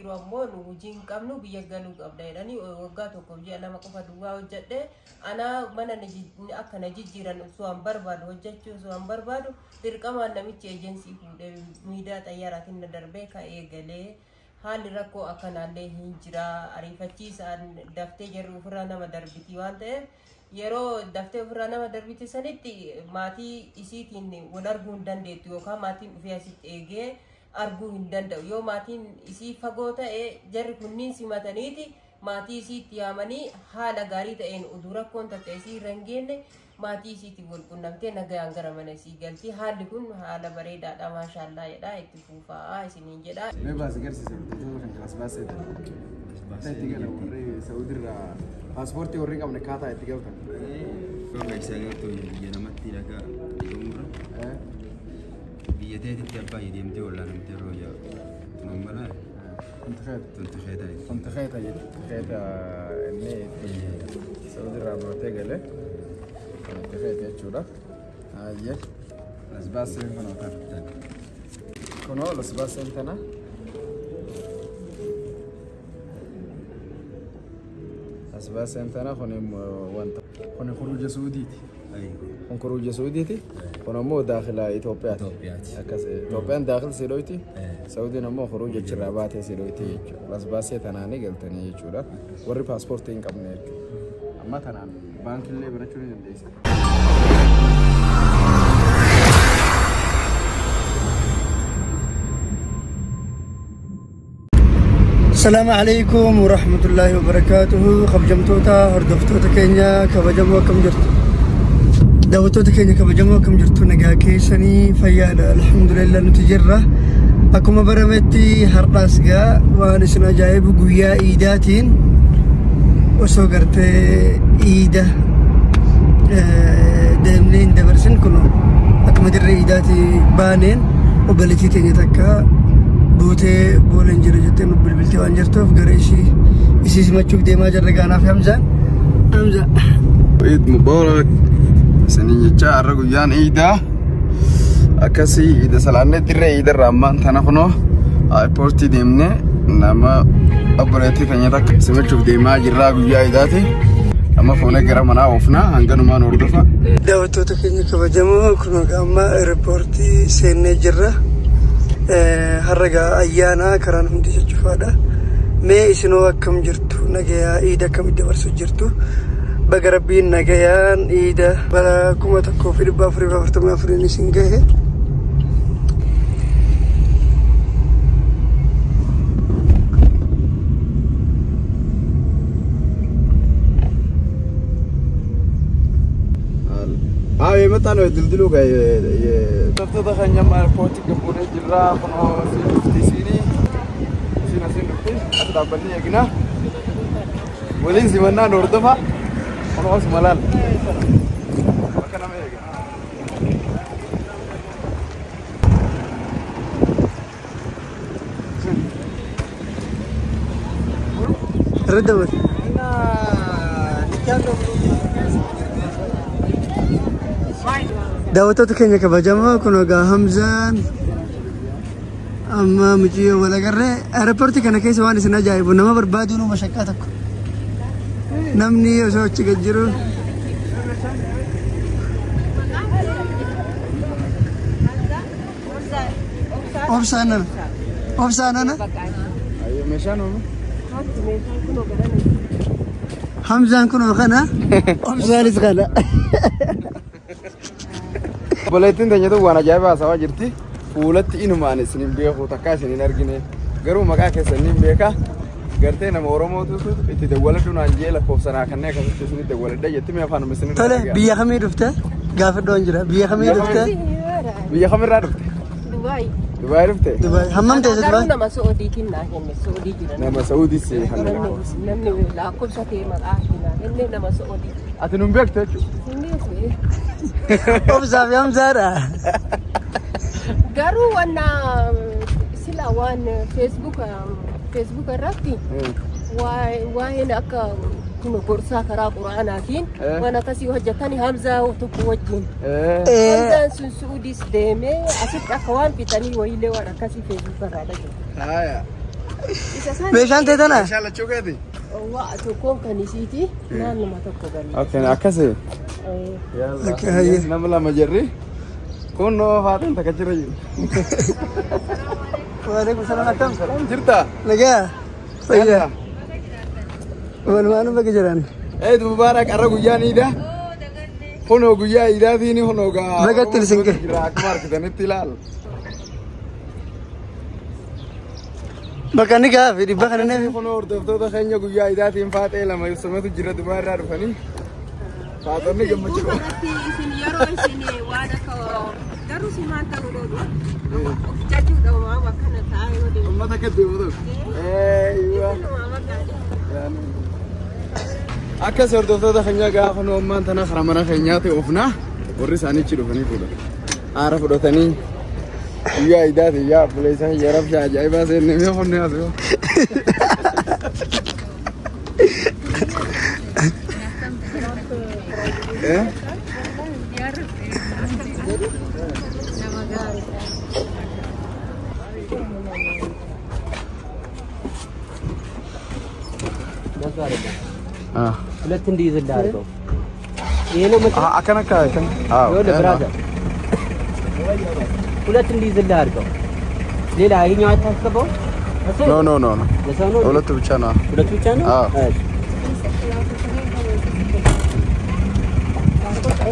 hiriiruu ammoo nu hojiin qabnu biyya galuu qabda jedhanii waggaa tokkoof ji'a lama qofa duwwaa hojjedhe ana mana akka na jijjiiran osoo an barbaadu hojjechuu osoo an barbaadu dirqamaan namichi eejensii fuudhee miidiyaa xayyaaraatiin na darbee ka eegalee haalli rakkoo akkanaallee hin jira ariifachiisaan daftee jirru ofirraa nama darbiti waan ta'eef yeroo daftee ofirraa nama darbiti sanitti maatii isiitiin wal arguu hin dandeettu yookaan maatiin dhufee asitti eegee arguu hin danda'u yoo maatiin isii fagoo ta'e jarri kunniin simataniiti maatii isiitti yaamanii haala gaarii ta'een oduu rakkoon takka isii irra hin geenne maatii isiitti walqunnamtee nagayaan gara mana isii galti haalli kun haala bareedaadha maashaallaa jedhaa itti fuufaa isiniin jedhaa. Mee baasii agarsiisa bitatoo kan kaas baaseedha. Itti gala warri Saudiirraa paaspoortii warri qabne kaataa itti gabatan. Foon gagsanii otoo namatti dhagaa yoomurra. يديد انت باي يدي مدي ولا انا مدي رويا تنمنا آه، تنتخيط تنتخيط اي تنتخيط اي تنتخيط آه، اني إيه. سعودي رابع تيجلي تنتخيط اي تشورا هاي الاسباس اللي كنا وكافتن كنا انتنا اسباس انتنا خنم وانت خنم خروج سعوديتي ايوه خنم خروج سعوديتي ايوه ونمو داخل إثيوبيا إثيوبيا داخل سيلويتي إيه. سعودي نمو خروج الشرابات سيلويتي بس بس تناني قلتني يجورا وري باسبورت إنك أبني أما تناني بانك اللي برشوني نديس السلام عليكم ورحمة الله وبركاته خبجمتوتا هردفتوتا كينيا كبجم وكم جرتو daawwattoota keenya kabajamoo kam jirtu nagaa keessanii fayyaadha alhamdulillah nuti jirra akkuma barametti har'aas gaa waan isin ajaa'ibu guyyaa iidaatiin osoo gartee iida deemnee hin dabarsin kun akkuma dirree iidaatii baaneen obbalitii teenya takka buutee booleen jira jettee nu bilbiltee waan jirtuuf gara ishii isii simachuuf deemaa jirra gaanaaf hamzaan hamza. Eid Mubarak. isinin jecha har'a guyyaan iidaa akkasii iida salaannee dirree iidarra ammaan tana kunoo aayirpoortii deemnee nama obboleettii keenya takka simachuuf deemaa jirraa guyyaa iidaati. amma fuunee gara manaa oofnaa hanganumaan hordofa. Daawwattoota keenya kabajamoo kun amma eerpoortii seennee jirra. Har'a ayyaanaa karaan hundi jechuufaadha. Mee isinoo akkam jirtu nagayaa iida akkamitti dabarsuu jirtu? bagarabbiin nagayaan iida balaa kuma tokkoo fi dhibba afurii fi afurtamii afuriin isin gahe አዎ የመጣ ነው di sini, si ኤርፖርት ገቡነ ጅራ ሆኖ nih ሲኒ ሲነሲን boleh sih mana ሲመና pak? خلاص ملل مكان عامل ايه ردوا دعوتك همزان أما مجيو ولا غري ايربورتي كنا كيس واني سنا جايبو نما بربادونو مشكاتك namni osoo achi gad jiru obsaanana obsaanana hamzaan kunoo kana obsaanis kana obboleettiin teenyatu waan ajaa'iba haasawaa jirti fuulatti inumaan isinin beeku takka isinin argine garuu maqaa keessaniin beekaa gartee nama Oromootu itti dawwaladhu naan jee lakkoofsanaa kanneen akkasitti isin dawwaladha jetti mee afaan misni Tole biyya kamii dhufte? Gaafadhu hin jira. Biyya kamii dhufte? Biyya kamirraa dhufte? Dubaay. Dubaay dhufte? Dubaay. Hammam teesse Dubaay? Nama Saa'udiitiin naa kenne. Saa'udii jira. Nama Saa'udii si hanna. Namni lakkoofsa ta'e maqaa hinaa kenne nama Saa'udii. Ati nun beekte jechuudha? Obsaa fi Hamzaadha. Garuu wanna sila waan feesbuuka فيسبوك الرابطي وهناك كنا قرصا كرا قرآن أكين وأنا كسي وجهتني همزة وتكو وجهين همزة سن سعودي سدمي أسيت أخوان في تاني ويلي وأنا كسي فيسبوك الرابطي هايا meeshaan teetana waa tokkoon kan isiiti hmm. naannuma tokko galii akkasi eh. nama lama jirri kun noo faatiin takka jira jiru वालेकुम सलाम अकम कौन फिरता लगा सही لا والوانو بقى جران عيد إيه، مبارك الرجو جاني ده هنو جيا إذا فيني هنو جا بقى تلسنك أكبر كده نتلال بقى نيجا في دي بقى نيجا هنو أرتبط ده خلينا جيا إذا تين فات إلما يسمى تجرا دبارة رفاني Faatonni gammachuu qabu. Kanatti isin yeroo isin waa akka garuu si maal ta'uu danda'u of jajuudha waan akkana taa'e yoo deemu. Ummata akka deemu ta'u. Akkas hordoftoota keenya gaafa nu ammaan tana karaa mana keenyaa ta'e ofna warri isaaniichi dhufanii fuudhan aara fudhatanii guyyaa idaatiin yaa buleessan yeroo fi ajaa'ibaa seennee mi'a fonnee as yoo. ሁለት እንዲይዝልህ አድርገው። ይሄ ነው አከነካ አዎ ሁለት እንዲይዝልህ ሌላ ይሄኛው አታስገባው። ኖ ኖ ኖ ኖ፣ ሁለት ብቻ ነው። ሁለት ብቻ ነው። አዎ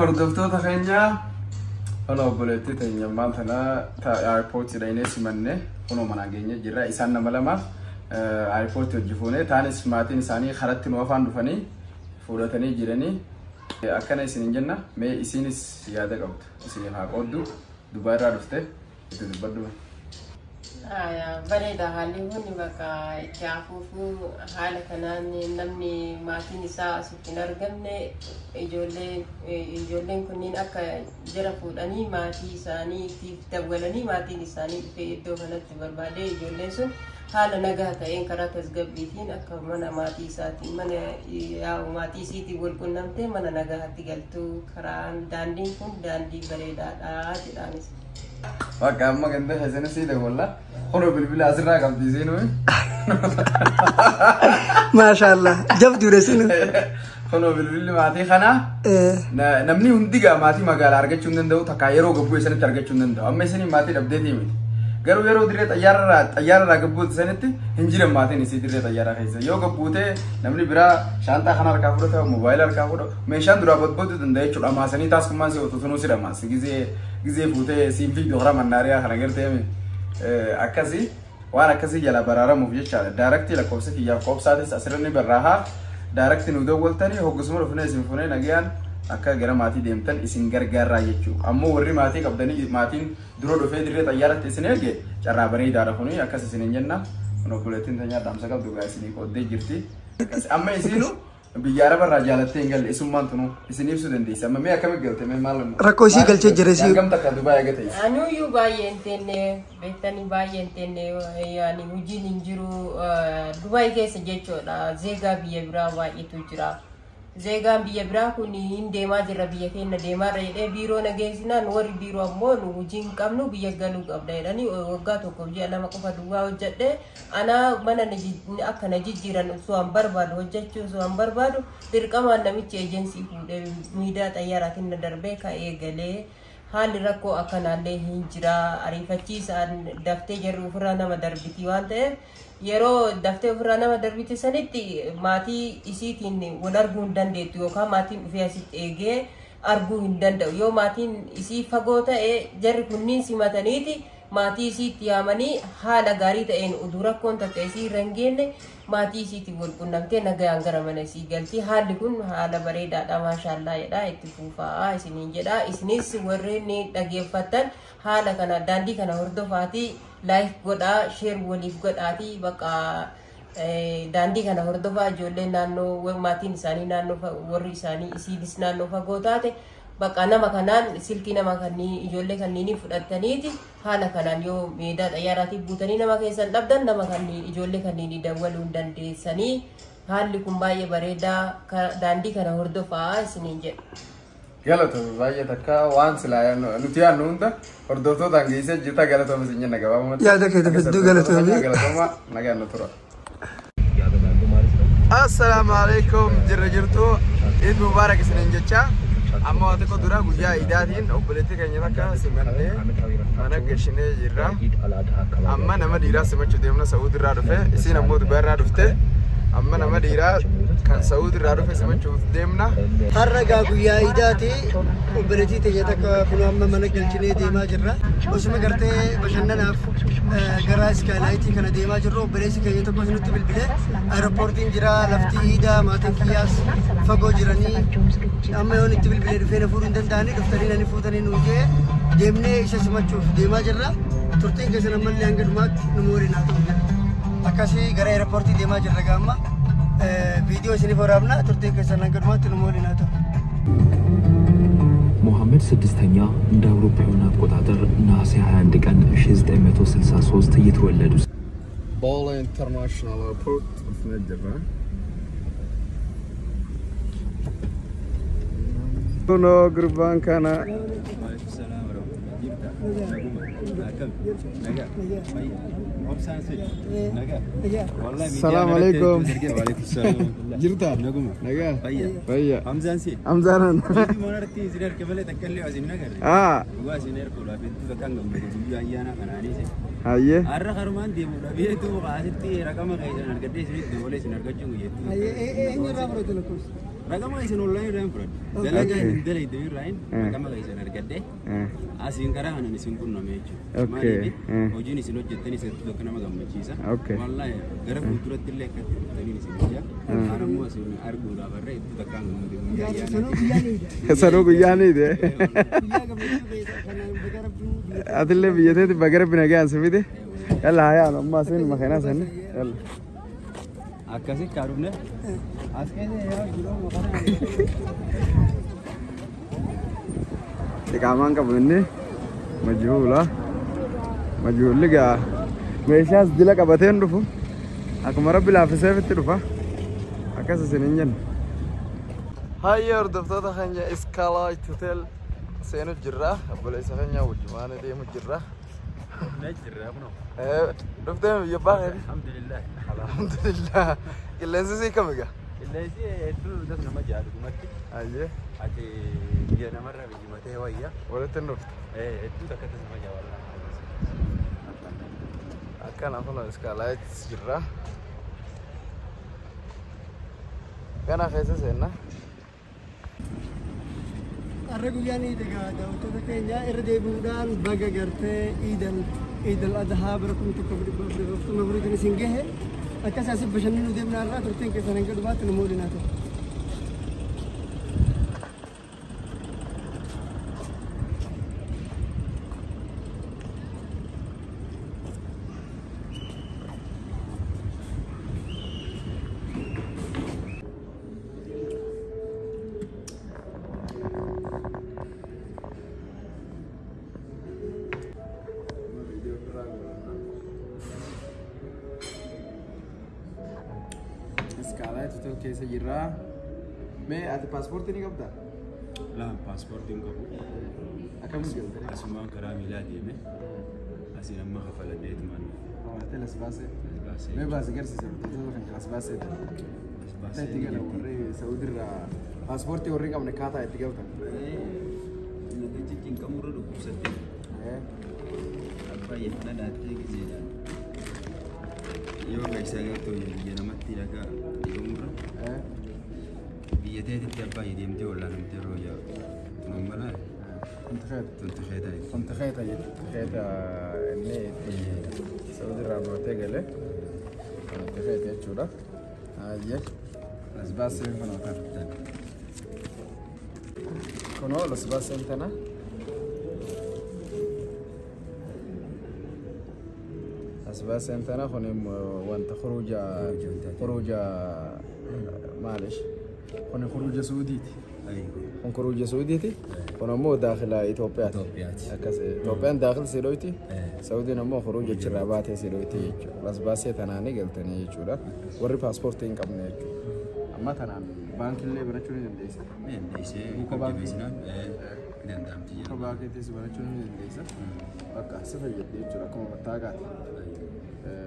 hordoftoota keenya Hola obboleettii teenya ammaan tana airpoortii dhaynee simannee kunoo manaa geenye jirra. Isaan nama lama airpoortii hojii fuunee taanis maatiin isaanii karatti nu afaan dhufanii fuudhatanii jiranii. Akkana isin jenna mee isiinis yaada qabdu isiniif haa qooddu Dubaayirraa dhufte itti dubbaddu. bareeda haalli kun bakka itti hafuufu haala kanaan namni maatiin isaa asitti hin argamne ijoolleen kunniin akka jara fuudhanii maatii isaanii ittiif dabalanii maatiin isaanii dhufee iddoo kanatti barbaadee ijoolleen sun haala nagaa ta'een karaa tasgabbiitiin akka mana maatii isaatiin mana yaa'u maatii isiitiin wal qunnamtee mana nagaatti galtu karaan daandiin kun daandii bareedaadha jedhaanis. Bakka amma ganda hasanasii dabala. ሆኖ ብልብል አስራ ቀም ጊዜ ነው። ማሻላ ጀብ ዱረስ ነው ሆኖ ብልብል ማቲ ከና ነምኒ ሁንዲጋ ማቲ መጋላ አርገችው እንደው ተካየሮ ገቡ የሰነች አርገችው እንደው አመሰኒ ማቲ ደብደቴ ይሁን ገሩ ገሩ ድሬ ጠያራ ጠያራ ገቡት ሰነት እንጂ ለማቴ ንሴ ድሬ ጠያራ ከይዘ ዮ ገቡቴ ለምን ብራ ሻንጣ ከና አርካ ፍሮታ ሞባይል አርካ ፍሮ ድራ ቦትቦት እንደይቹ ለማሰኒ ታስክ ማን ሲወጡት ነው ሲለማስ ጊዜ ጊዜ ቡቴ ሲንፊ ዶራ ማናሪያ ከነገርቴ ምን akkasii waan akkasii jala baraaramuuf jechaadha. Daaraktii lakkoofsa kiyyaaf qoobsaatis asirratti barraahaa. Daaraktii nu dawwaltanii hoggisuma dhufnee isin funee nagayaan akka gara maatii deemtan isin gargaarraa jechuudha. Ammoo warri maatii qabdanii maatiin dura dhufee dirree xayyaaratti isin eege carraa bareedaadha kuni akkas isin hin jenna. Kun obboleettiin tanyaan dhaamsa qabdu gaa isinii qooddee jirti. Amma isiinu biyyaara barraa jaalattee hin galle isummaan tunuu isin ibsuu dandeessa amma mee akkamitti galte mee maal rakkoo isii galchee jira isii gam takka dubaay agatee anuyyuu baay'ee hin teenne beektanii baay'ee hin teenne yaani hojiin hin jiru dubaay keessa jechuudha zeegaa biyya biraa baay'eetu jira. zeegaan biyya biraa kun hin deemaa jirra biyya keenya deemaarra jedhee biiroo nageessinaan warri biiroo ammoo nu hojii hin qabnu biyya galuu qabda jedhanii waggaa tokkoof ji'a lama qofa duwwaa hojjedhe ana mana akkana jijjiiran osoo an barbaadu hojjechuu osoo an barbaadu dirqamaan namichi eejensii fuudhee miidiyaa xayyaaraatiin na darbee ka eegalee haalli rakkoo akkanaallee hin jira ariifachiisaan daftee jarri ofirraa nama darbiti waan ta'eef yeroo daftee ofirraa nama darbite sanitti maatii isiitiin wal arguu hin dandeettu yookaan maatiin dhufee asitti eegee arguu hin danda'u yoo maatiin isii fagoo ta'e jarri kunniin simataniiti maatii isiitti yaamanii haala gaarii ta'een utuu rakkoon tattee isii irra hin geenne maatii isiitti walqunnamtee nagaan gara mana isii galti haalli kun haala bareedaadha maashaallaa jedha itti fuufaa isiniin jedha isinis warreen dhageeffattan haala kana daandii kana hordofaatii laayif godhaa sheer waliif godhaatii bakka daandii kana hordofaa ijoolleen naannoo maatiin isaanii naannoo warri isaanii isiinis naannoo fagoo taate. bakka nama kanaan silkii nama kannii ijoollee kanniini fudhataniiti haala kanaan yoo meedaa xayyaaraatiif buutanii nama keessan dhabdan nama kannii ijoollee kanniini dawwaluu hin dandeessanii haalli kun baay'ee bareedaa daandii kana hordofaa isiniin jedha. galatoomu baay'ee takka waan silaa nuti yaadnu hunda hordoftootaan geessee jirta galatoomu isin jenna gabaabumatti. yaada kee dafedduu galatoomu. galatooma nagaan nu tura. assalaamu alaikum jirra jirtu iid mubaarak isiniin jechaa. amma waa tokko dura guyyaa iidaatiin obboleettii keenya akka simannee mana gashine jirra amma nama dhiiraa simachuu deemna sa'uud irraa dhufe isiin ammoo dubbaa irraa dhufte amma nama dhiiraa kan sa'uud irraa dhufe simachuuf deemna har'a gaa guyyaa iidaati obboleettii teenya takka kun amma mana galchinee deemaa jirra osuma gartee bashannanaaf garaas ka laayti kana deemaa jirru ka yeto tokkos nutti bilbile aeropoortiin jira lafti hiida maatiin kiyyaas fagoo jiranii amma yoo nutti bilbilee dhufee na fuudhuu hin danda'anii dhuftanii nani fuutanii nuu jee isha isa simachuuf deemaa jirra turtiin keessan ammallee hanga dhumaatti nu moorinaa ta'u akkasii gara aeropoortii deemaa jirra video sini isinif waraabna turtiin keessan hanga dhumaatti nu na ta'u አመድ ስድስተኛ እንደ አውሮፓውያን አቆጣጠር ነሐሴ 21 ቀን 1963 እየተወለዱ ቦሌ ኢንተርናሽናል ኤርፖርት ኖ ግርባን ካና السلام عليكم وعليكم السلام جرتا نجمة نجا فيا حمزان سي حمزان مونارتي زينير كمالي تكلي عزيم نجر اه وازينير كولا بنت كان جنبي ايانا كان انيسي هاي ارا خرمان دي مولا بيتو قاعد تي رقم غير انا قديش ريد وليس نرجع جنبي اي اي اي نرى بريد لكم ragama isin online ran furan dalaga hin dalai da rain ragama ga isin argadde asin kara hanan isin kunno me jechu okay hojin isin hojjetan isin to kana ma gammachiisa wallahi gara futuratti ille ka tani isin ja aramu asin argu da barre itti takkan gammachiisa sano guyya ne de adille biyete bagara binaga asmide yalla haya amma asin makana sanne yalla Akkasii ya. kaadumne as keessa yaa jiruu maqaan Qaamaan qabu Majulah, majulah ya. Majuulli gaa meeshaas dila qabatee aku marah Akkuma rabbi laaffiseef itti dhufa. Akkas Hai ya, hin jennu. Hayya hordoftoota keenya Iskaalaa Hotel seenuu jirra. Obboleessa keenya wajjumaan deemu jirra. نجر يا ابنه شفت يا باغي الحمد لله الحمد لله الا زي كم قا الا زي دفن ما جاء مكي ايه اتي جينا مره بيجي متى ويا ولا تنفت ايه انت كتز ما جاء ولا كان أفضل إسكالات جرة كان خيسة سنة har'a guyyaan iida gaa daawwattoota keenya irra deebi'uudhaan baga gartee iidal iidal adhaa bara kuma tokko dhibba afurtama furiitiin isin gahe akkas asii bashannanuu deemnaa irraa turteen keessan hanga dhumaatti nama waliin haa ta'u. jirraa mee ati paaspoortii ni qabdaa? Laan paaspoortii hin qabu. Akkamitti galtee? Asumaan karaa miilaa deeme asiin amma kafaladee basi, Kafalatee las baasee? Las baasee. Mee baasee garsiisa bitattoota kan las baasee ta'e. Las baasee. Itti gala warri Saawudirraa paaspoortii warri qabne kaataa itti galtan. Natichi cinqamurra dhukkubsattee. Abbaa yennaa dhaattee gizeedhaan. Yoo gaisanii tooyee biyya namatti dhagaa. بيديتي ديال باي ديال مدي ولا انا مدي رويا نملا تنتخيط تنتخيط هاي تنتخيط هاي تنتخيط النيت سعودي رابع تقلة تنتخيط هاي تشورا هاي الاسباس اللي من وقت كنو الاسباس انت اسباس انت انا وانت خروج خروج معلش هنا خروج سعوديتي ايوه هون خروج سعوديتي هون اه. مو داخل ايثيوبيا ايثيوبيا اكاس ايثيوبيا داخل سيرويتي اه. سعودي امو خروج الشرابات سيرويتي يجو بس بس تناني قلتني يجو لا اه. وري باسبورت ان قبل يجو اما تناني بانك اللي برچوني دنديس دنديس وكبا بيسنا دندامتي كبا كيتس برچوني دنديس بقى حسب يجو يجو لكم بتاغات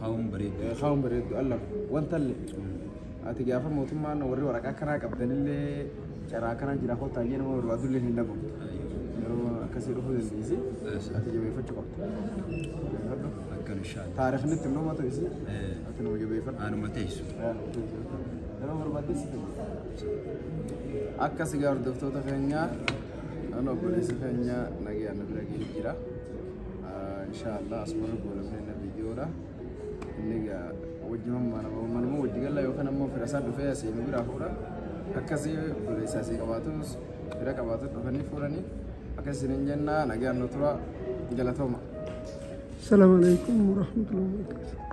خاوم بريد خاوم بريد الله وانت اللي ati gaafa mootummaan warri waraqaa karaa qabdanillee caraa karaa jira koottaayyee nama barbaadu illee hin dhabu. Yeroo akkasii dhufuu dandeessi ati jabeeffachuu qabdu. Akkan ishaan. Taarifni itti nama ta'u isi ati nama jabeeffadhu. Anuma teessu. Yeroo barbaaddes akka sigaa hordoftoota keenyaa kan obboleessa keenyaa nagee aannan bira gahee jira. Inshaallah asuma boolafnee na biyyoodha. Inni gaa manuma wajji galla yookaan ammoo fira isaa dhufee asii nu biraa fuudha akkasii buleessa asii qabaatus fira qabaatus dhufanii fuudhanii akkasii hin jennaa nagaan nu tura galatooma. Salaamu alaikum warahmatullahi wabarakatuh.